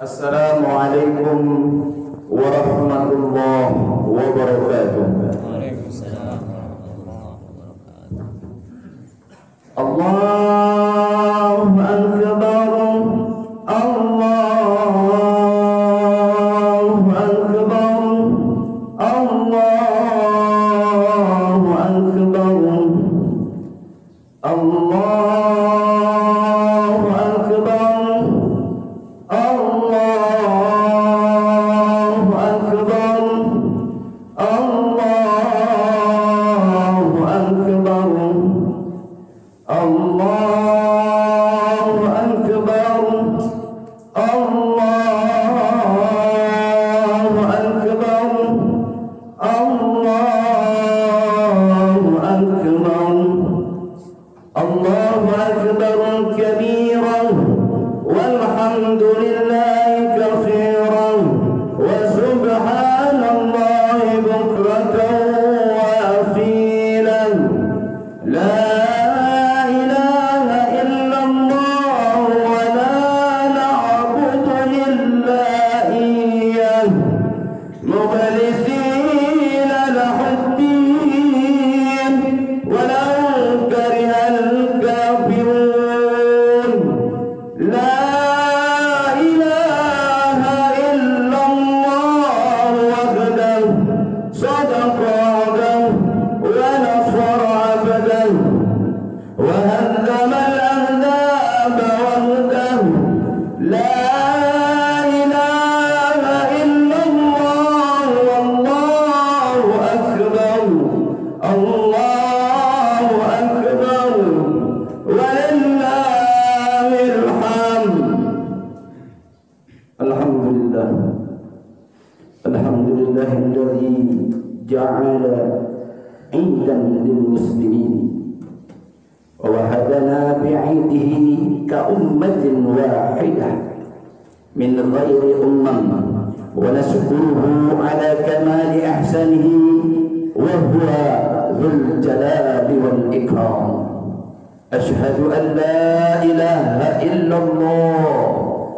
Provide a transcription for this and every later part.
السلام عليكم ورحمة الله وبركاته. وعليكم السلام ورحمة الله وبركاته. الله أكبر الله أكبر الله أكبر الله ونشكره على كمال إحسانه وهو ذو الجلال والإكرام. أشهد أن لا إله إلا الله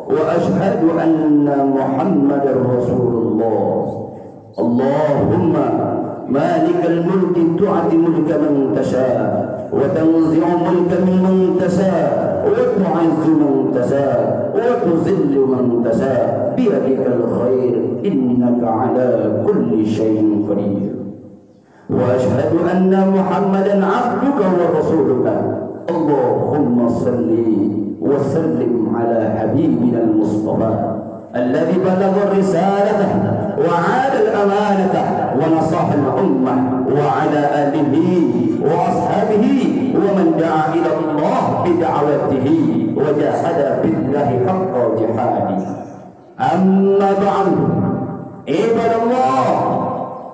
وأشهد أن محمدا رسول الله. اللهم مالك الملك تعطي ملك من تشاء وتنزع ملك ممن تشاء وتعز من تشاء وتذل من تشاء. بيدك الخير إنك على كل شيء قدير. وأشهد أن محمدا عبدك ورسولك. اللهم صل وسلم على حبيبنا المصطفى الذي بلغ الرسالة وعاد الأمانة ونصح الأمة وعلى آله وأصحابه ومن دعا إلى الله بدعوته وجاهد بالله حق جهاده. أما بعد عباد الله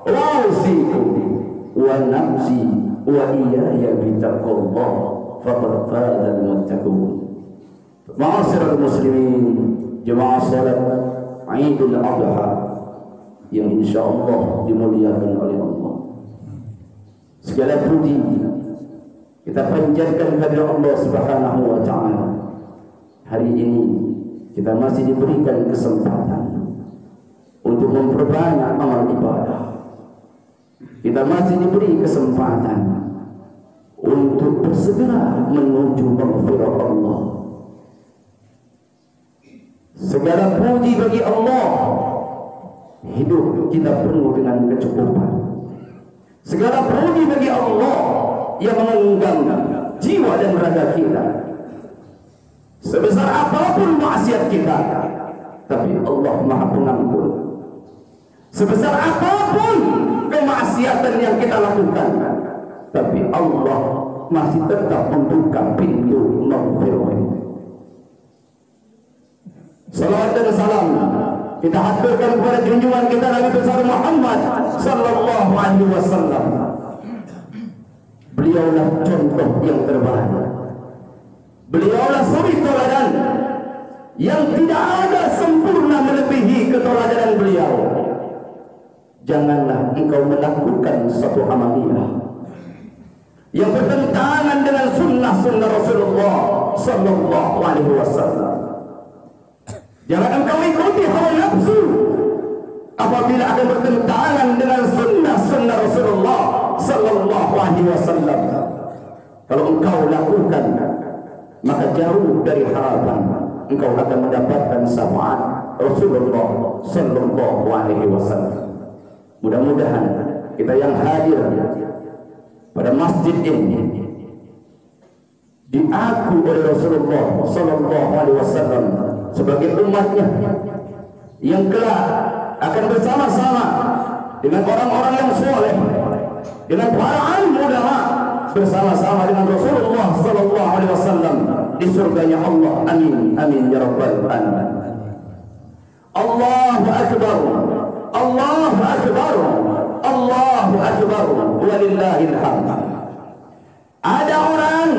أوصيكم ونفسي وإياي بتقوى الله فقد فاز المتقون معاشر المسلمين جماعة صلاة عيد الأضحى yang insya Allah dimuliakan oleh Allah. Segala puji kita panjatkan kepada Allah Subhanahu wa taala. Hari ini kita masih diberikan kesempatan untuk memperbanyak amal ibadah. Kita masih diberi kesempatan untuk bersegera menuju maghfirah Allah. Segala puji bagi Allah. Hidup kita penuh dengan kecukupan. Segala puji bagi Allah yang mengenggang jiwa dan raga kita. Sebesar apa pun maksiat kita, tapi Allah Maha Pengampun. Sebesar apa pun kemaksiatan yang kita lakukan, tapi Allah masih tetap membuka pintu maghfirah. Salawat dan salam kita haturkan kepada junjungan kita Nabi besar Muhammad sallallahu alaihi wasallam. Beliaulah contoh yang terbaik. Beliaulah suri teladan yang tidak ada sempurna melebihi keteladanan beliau. Janganlah engkau melakukan satu amaliyah yang bertentangan dengan sunnah-sunnah Rasulullah sallallahu alaihi wasallam. Jangan engkau ikuti hawa nafsu apabila akan bertentangan dengan sunnah-sunnah Rasulullah sallallahu alaihi wasallam. Kalau engkau lakukan maka jauh dari harapan engkau akan mendapatkan syafaat Rasulullah sallallahu alaihi wasallam. Mudah-mudahan kita yang hadir pada masjid ini diaku oleh Rasulullah sallallahu alaihi wasallam sebagai umatnya yang kelak akan bersama-sama dengan orang-orang yang soleh dengan para ulama bersama-sama dengan Rasulullah sallallahu alaihi wasallam di surganya Allah. Amin. Amin ya rabbal alamin. Allahu akbar. Allahu akbar. Allahu akbar. Walillahil ada orang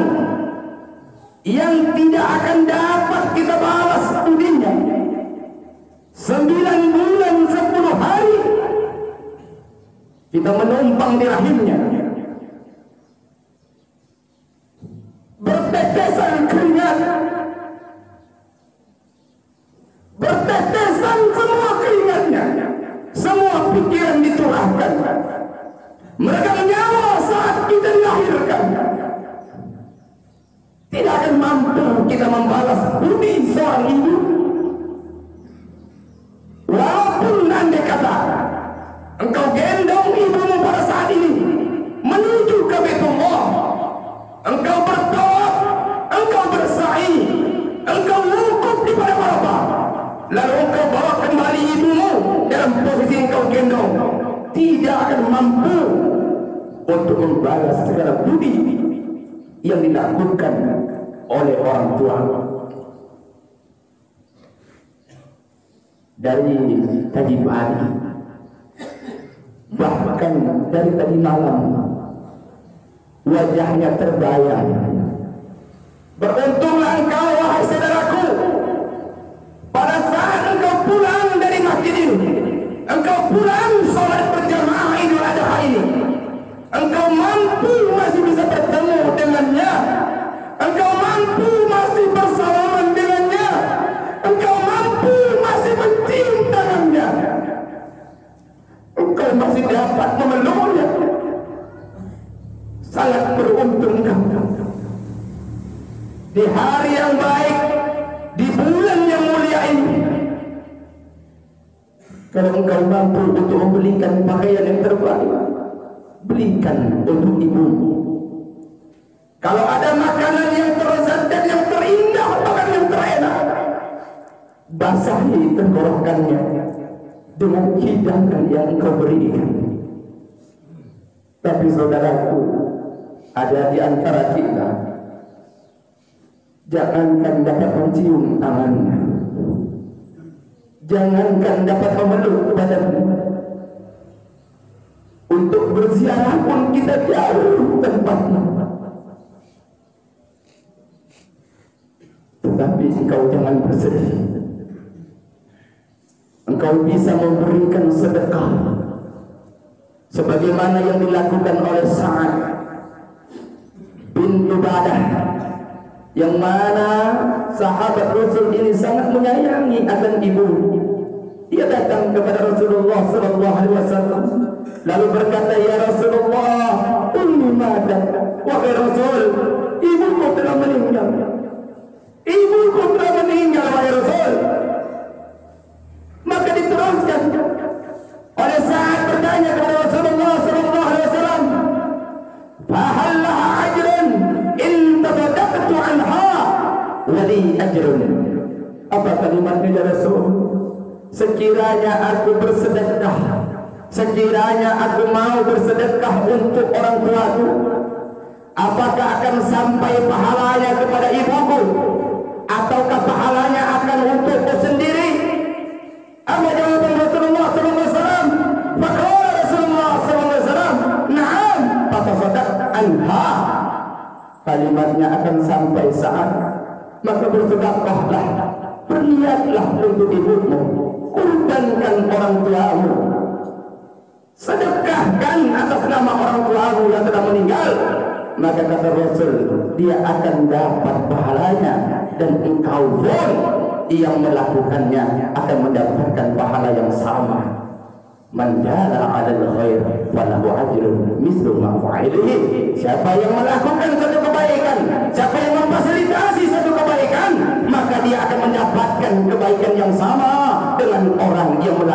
yang tidak akan dapat kita balas budinya sembilan bulan sepuluh hari kita menumpang di rahimnya gendong tidak akan mampu untuk membalas segala budi yang dilakukan oleh orang tua. Dari tadi pagi bahkan dari tadi malam wajahnya terbayang. Beruntunglah engkau wahai saudaraku. Pada saat engkau pulang engkau pulang sholat berjamaah kalau engkau mampu untuk membelikan pakaian yang terbaik belikan untuk ibu. Kalau ada makanan yang terlezat dan yang terindah, bahkan yang terenak, basahi tenggorokannya dengan hidangan yang engkau berikan. Tapi saudaraku, ada di antara kita, jangankan dapat mencium tangannya, jangankan dapat memeluk badannya, untuk berziarah pun kita jauh tempatnya. Tetapi engkau jangan bersedih. Engkau bisa memberikan sedekah. Sebagaimana yang dilakukan oleh Sa'ad bin Ubadah. Yang mana sahabat Rasul ini sangat menyayangi akan ibu. Dia datang kepada Rasulullah sallallahu alaihi wasallam lalu berkata ya Rasulullah ummi mata wahai Rasul ibuku telah meninggal. Ibuku telah meninggal wahai Rasul. Maka diteruskan. Oleh saat bertanya kepada Rasulullah sallallahu alaihi wasallam fahal ajrun in tasaddaqtu anha? Wali ajrun. Apa kalimatnya ya Rasul sekiranya aku bersedekah sekiranya aku mau bersedekah untuk orang tuaku apakah akan sampai pahalanya kepada ibuku? Ataukah pahalanya akan untukku sendiri? Apa jawaban Rasulullah SAW maka Rasulullah SAW na'am fatasadak anha kalimatnya akan sampai saat maka bersedekahlah berniatlah untuk ibumu kurbankan orang tuamu. Sedekahkan atas nama orang tuamu yang telah meninggal maka kata Rasul dia akan dapat pahalanya dan engkau pun yang melakukannya akan mendapatkan pahala yang sama. Man dala 'alal khair falahu ajrun mithlu ma. Siapa yang melakukan satu kebaikan, siapa yang memfasilitasi satu kebaikan, maka dia akan mendapatkan kebaikan yang sama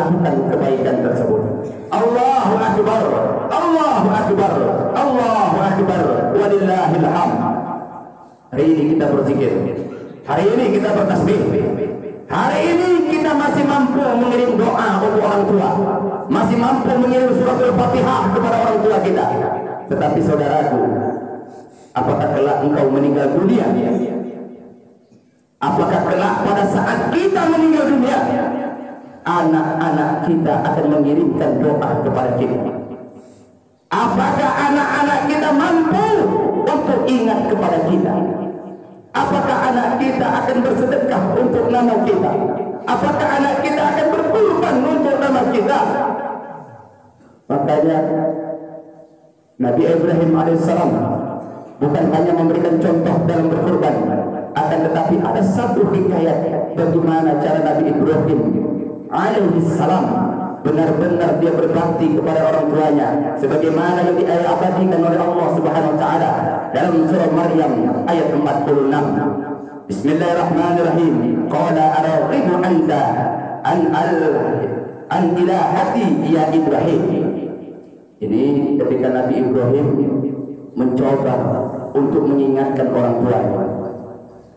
melakukan kebaikan tersebut. Allahu akbar. Allahu akbar. Allahu akbar. Walillahil hamd. Hari ini kita berzikir. Hari ini kita bertasbih. Hari ini kita masih mampu mengirim doa untuk orang tua, masih mampu mengirim surat al-fatihah kepada orang tua kita. Tetapi saudaraku, apakah kelak engkau meninggal dunia? Apakah kelak pada saat kita meninggal dunia, anak-anak kita akan mengirimkan doa kepada kita? Apakah anak-anak kita mampu untuk ingat kepada kita? Apakah anak kita akan bersedekah untuk nama kita? Apakah anak kita akan berkorban untuk nama kita? Makanya Nabi Ibrahim alaihissalam bukan hanya memberikan contoh dalam berkorban, akan tetapi ada satu hikayat bagaimana cara Nabi Ibrahim alaihissalam benar-benar dia berbakti kepada orang tuanya sebagaimana yang diabadikan oleh Allah Subhanahu wa taala dalam surah Maryam ayat 46 Bismillahirrahmanirrahim. Qala araghibu anta an al an ilahati ya Ibrahim. Ini ketika Nabi Ibrahim mencoba untuk mengingatkan orang tuanya.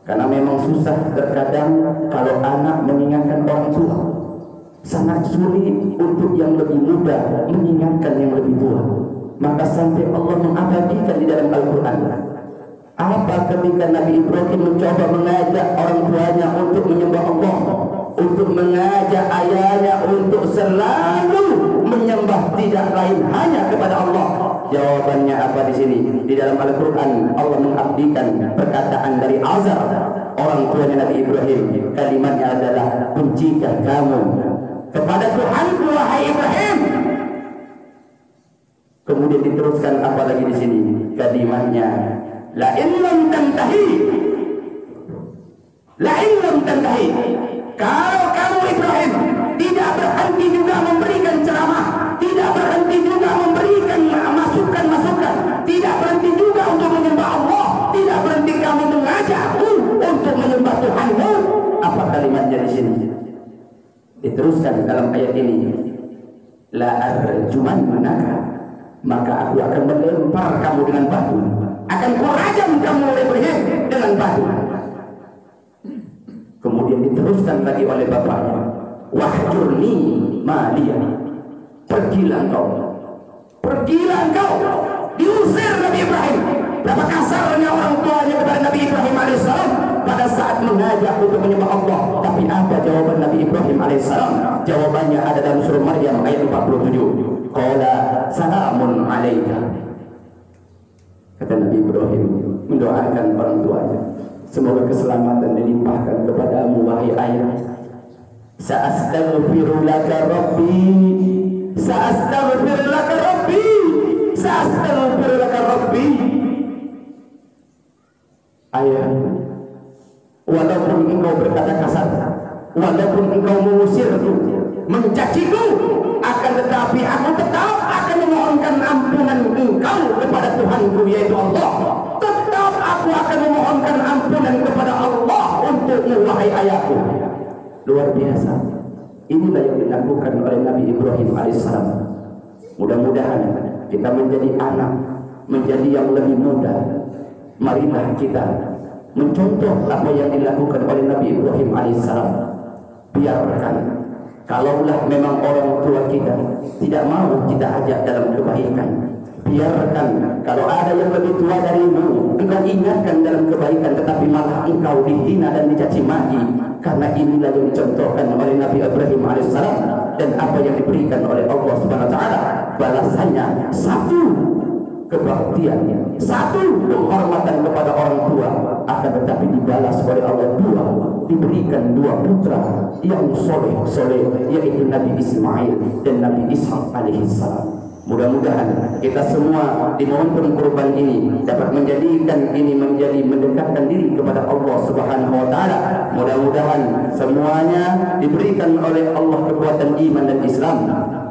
Karena memang susah terkadang kalau anak mengingatkan orang tua sangat sulit untuk yang lebih muda mengingatkan yang lebih tua. Maka sampai Allah mengabadikan di dalam Al-Quran. Apa ketika Nabi Ibrahim mencoba mengajak orang tuanya untuk menyembah Allah, untuk mengajak ayahnya untuk selalu menyembah tidak lain hanya kepada Allah. Jawabannya apa di sini? Di dalam Al-Quran Allah mengabdikan perkataan dari Azar orang tuanya Nabi Ibrahim. Kalimatnya adalah kuncikan kamu kepada Tuhan wahai Ibrahim. Kemudian diteruskan apa lagi di sini? Kalimatnya la in lam tantahi la in lam tantahi kalau kamu Ibrahim tidak berhenti juga memberikan ceramah, tidak berhenti juga memberikan masukan-masukan, tidak berhenti juga untuk menyembah Allah, tidak berhenti kamu mengajakku untuk menyembah Diteruskan dalam ayat ini. La arjuman manaka. Maka aku akan melempar kamu dengan batu. Akan kurajam kamu oleh Ibrahim dengan batu. Kemudian diteruskan lagi oleh bapaknya. Wahjurni maliya. Pergilah engkau. Pergilah engkau. Diusir Nabi Ibrahim. Berapa kasarnya orang tuanya kepada Nabi Ibrahim alaihissalam pada saat mengajak untuk menyembah Allah. Tapi apa jawaban Nabi Ibrahim alaihissalam? Jawabannya ada dalam surah Maryam ayat 47. Qala salamun alaika. Kata Nabi Ibrahim mendoakan orang tuanya. Semoga keselamatan dilimpahkan kepadamu wahai ayah. Sa'astaghfiru laka rabbi. Sa'astaghfiru laka rabbi. Sa'astaghfiru laka rabbi. Ayah, walaupun engkau berkata kasar, walaupun engkau mengusirku, mencaciku, akan tetapi aku tetap akan memohonkan ampunan engkau kepada Tuhanku yaitu Allah. Tetap aku akan memohonkan ampunan kepada Allah untukmu wahai ayahku. Luar biasa. Inilah yang dilakukan oleh Nabi Ibrahim alaihissalam. Mudah-mudahan kita menjadi anak, menjadi yang lebih muda. Marilah kita mencontoh apa yang dilakukan oleh Nabi Ibrahim alaihissalam. Biarkan kalaulah memang orang tua kita tidak mau kita ajak dalam kebaikan. Biarkan kalau ada yang lebih tua darimu, engkau ingatkan dalam kebaikan, tetapi malah engkau dihina dan dicaci maki. Karena inilah yang dicontohkan oleh Nabi Ibrahim alaihissalam dan apa yang diberikan oleh Allah Subhanahu Wa Taala balasannya satu Kebahagiaannya Satu, penghormatan kepada orang tua akan tetapi dibalas oleh Allah dua diberikan dua putra yang soleh soleh yaitu Nabi Ismail dan Nabi Ishak alaihissalam. Mudah-mudahan kita semua di momen kurban ini dapat menjadikan ini menjadi mendekatkan diri kepada Allah Subhanahu wa taala. Mudah-mudahan semuanya diberikan oleh Allah kekuatan iman dan Islam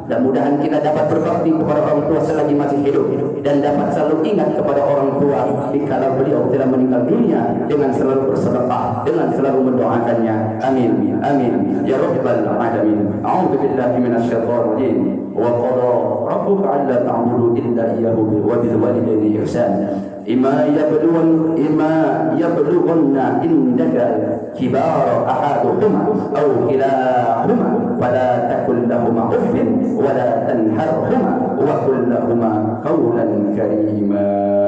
Mudah-mudahan kita dapat berbakti kepada orang tua selagi masih hidup dan dapat selalu ingat kepada orang tua dikala beliau telah meninggal dunia dengan selalu bersedekah, dengan selalu mendoakannya. Amin. Amin. Ya rabbal alamin. A'udzu billahi minasyaitonir rajim. Wa qada rabbuka alla ta'budu illa iyyahu wa bil walidayni ihsana. إما يبلغن إما يبلغن عندك كبار أحدهما أو كلاهما ولا تكن لهما أف ولا تنهرهما وقل لهما قولا كريما.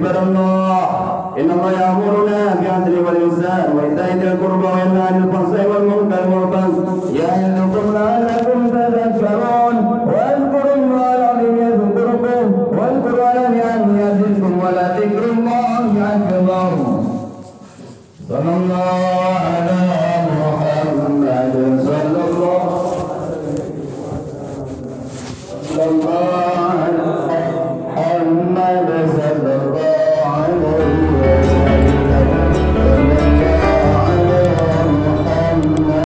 عباد الله إن الله يأمرنا بالعدل والإحسان وإيتاء ذي القربى وينهى عن